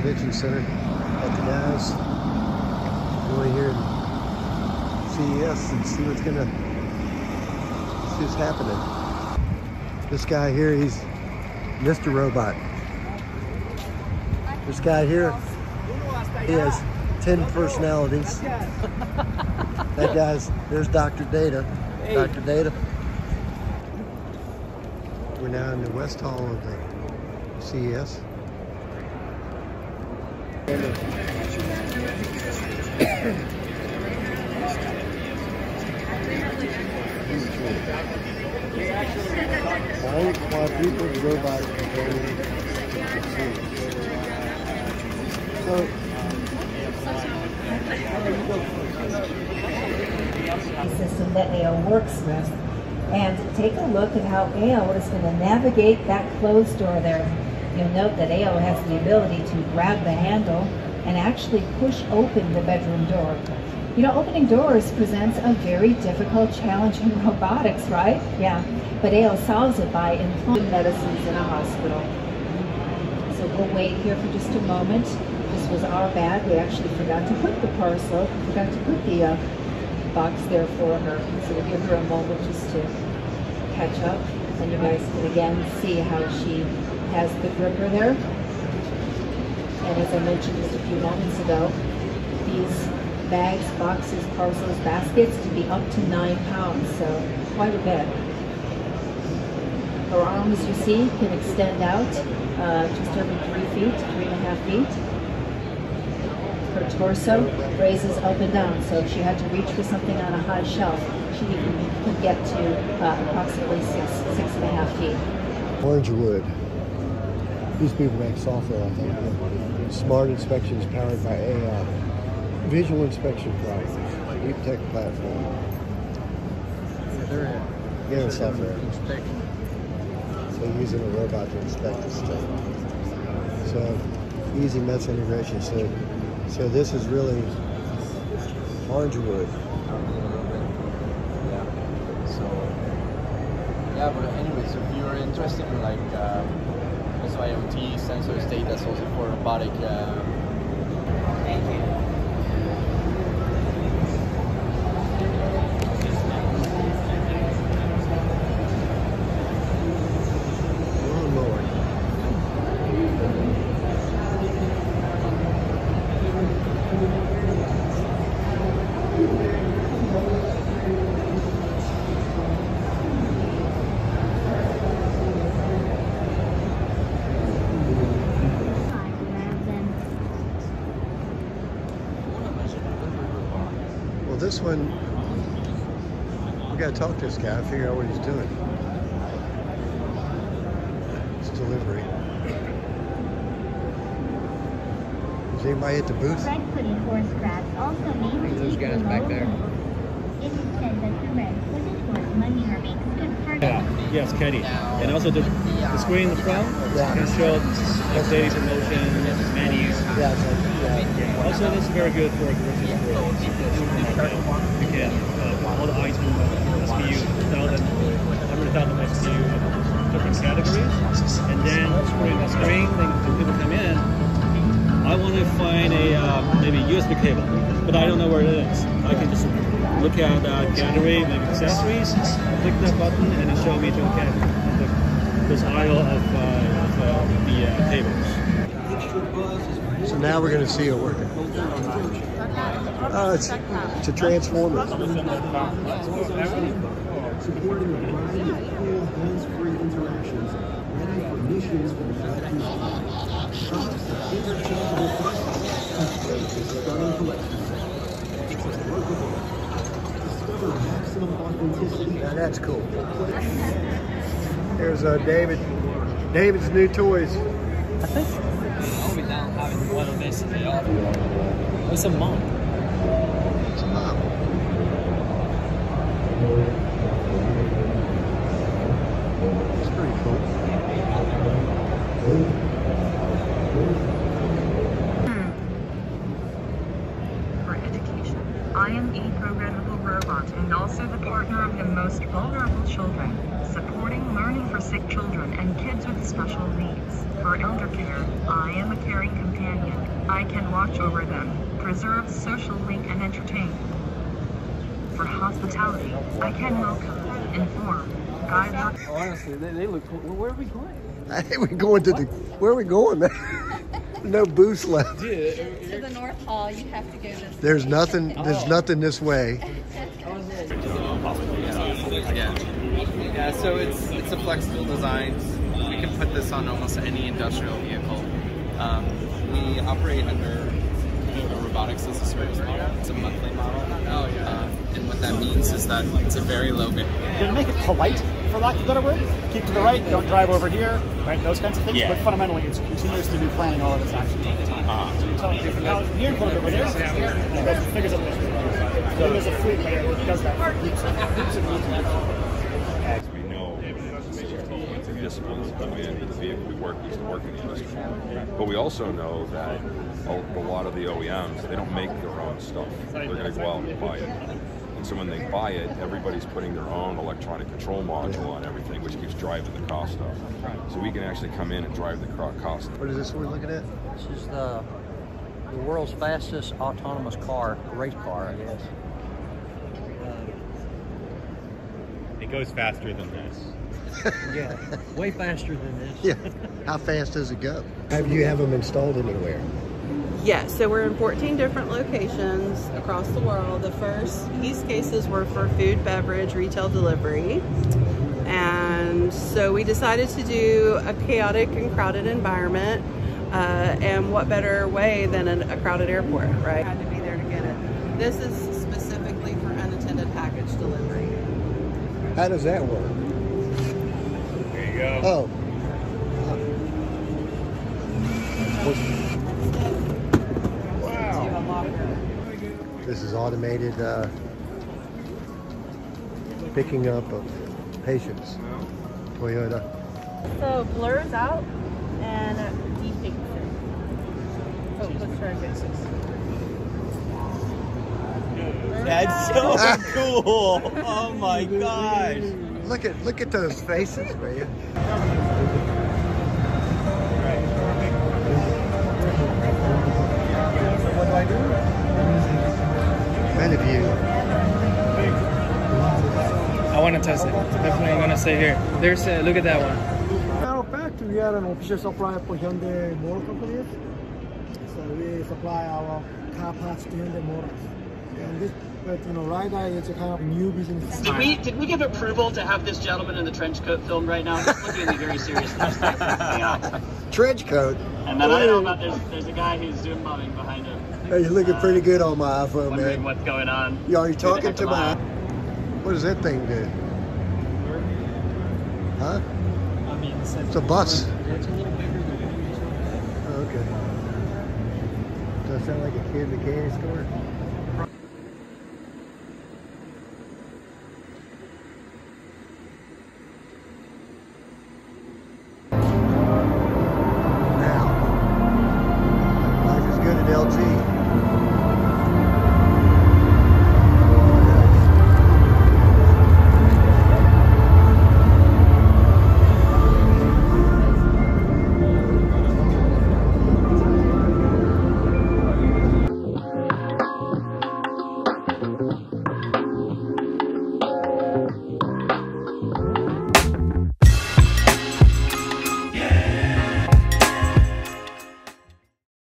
Convention Center at the guys. Going here and CES and see what's gonna see what's happening. This guy here, he's Mr. Robot. This guy here, he has 10 personalities. that guy's, there's Dr. Data. Dr. Data. We're now in the West Hall of the CES. All quadruped robot controlling So, system that AO works with and take a look at how AO is going to navigate that closed door there. You'll note that AO has the ability to grab the handle and actually push open the bedroom door. You know, opening doors presents a very difficult challenge in robotics, right? Yeah, but AO solves it by employing medicines in a hospital. So we'll wait here for just a moment. This was our bad. We actually forgot to put the parcel, forgot to put the uh, box there for her. So we'll give her a moment just to catch up. And you guys can again see how she has the gripper there. And as I mentioned just a few moments ago, these bags, boxes, parcels, baskets can be up to nine pounds, so quite a bit. Her arms, you see, can extend out uh, just over three feet, three and a half feet. Her torso raises up and down, so if she had to reach for something on a high shelf, she could get to uh, approximately six, six and a half feet. Orangewood. These people make software, I think. Smart inspections powered by AI. Visual inspection products. Deep tech platform. They're Yeah, software. inspection. So using a robot to inspect the stuff. So easy mess integration. So so this is really Orangewood. Yeah. So yeah, but anyways, if you're interested in like um, also IoT sensors data also for robotic. Uh, Thank you. Lawnmower. Well, this one, we gotta talk to this guy, figure out what he's doing. It's delivery. Is anybody at the booth? Red hooded horse crabs also may receive Those guys back there. It is said that the red hooded horse money harving could target Yeah, yes, Caddy. And also the, the screen in the front Yeah. can show like daily promotion, menus. Yeah, it's like, yeah. Also, this is very good for grocery stores. You can uh, all the items, SKU, thousand, hundred thousand SKU, different categories, and then screen the screen. Then when people come in, I want to find a uh, maybe USB cable, but I don't know where it is. I can just look at uh, gallery, maybe accessories, click that button, and it show me to the category, this aisle of, uh, of uh, the uh, tables. So now we're gonna see it working. Oh, it's, it's a transformer. supporting a variety of cool, hands-free interactions ready for missions for the electric Shops, interchangeable flashlights, and great stunning collections. Workable. Maximum authenticity. Now that's cool. Here's uh, David. David's new toys. I'll be down having one of this day off. What's a month? It's a mom. It's pretty cool. for education. I am a programmable robot and also the partner of the most vulnerable children, supporting learning for sick children and kids with special needs. For elder I am a caring companion. I can watch over them, preserve social link and entertain. For hospitality, I can welcome, inform, guide work oh, Honestly, they, they look cool. Where are we going? I think we're going to the. Where are we going, man? no booths left. To the North Hall, you have to go this There's way. nothing. There's nothing this way. Oh, yeah. Yeah, so it's it's a flexible design. We can put this on almost any industrial vehicle. Um, we operate under a robotics as a service model. It's a monthly model. Oh yeah. Uh, and what that means is that it's a very low bit. Gonna make it polite, for lack of a better word. Keep to the right, don't drive over here, right? Those kinds of things. Yeah. But fundamentally, it's continuously replanning all of its actions all the time. So you're telling people, now, here, put it over here, and it goes, figures out this. Then there's a fleet layer that does that for groups and groups and groups and groups. as we know, the disciplines that come into the vehicle we work used to work in the industry. But we also know that a, a lot of the OEMs, they don't make their own stuff. They're going to go out and buy it. And so when they buy it, everybody's putting their own electronic control module on everything, which keeps driving the cost up. So we can actually come in and drive the cro- cost What is this we're looking at? This is the, the world's fastest autonomous car, race car, I guess. It goes faster than this. Yeah, way faster than this. Yeah. How fast does it go? Have you have them installed anywhere? Yes, so we're in 14 different locations across the world. The first use cases were for food, beverage, retail delivery. And so we decided to do a chaotic and crowded environment. Uh, and what better way than a, a crowded airport, right? Had to be there to get it. This is specifically for unattended package delivery. How does that work? There you go. Oh. To a locker. This is automated uh, picking up of patients. Toyota. So blurs out and depicts it. Oh, let's try again. That's so cool! Oh my gosh! Look at look at those faces, man. What do I do? Beneview. I want to test it. Definitely going to stay here. There's a, look at that one. Matter of fact, we are an official supplier for Hyundai Motor Company. So we supply our car parts to Hyundai Motors. And this, but you know, right now it's a kind of new business. Did we did we give approval to have this gentleman in the trench coat filmed right now? He's looking at me very serious. yeah. Trench coat. And then I know about there's there's a guy who's zoom bombing behind him, Hey, you're looking pretty good on my iPhone, wondering man. what's going on. You are you talking to my? What does that thing do? Huh? I mean, It's a bus. Oh, okay. Does that sound like a kid in the candy store?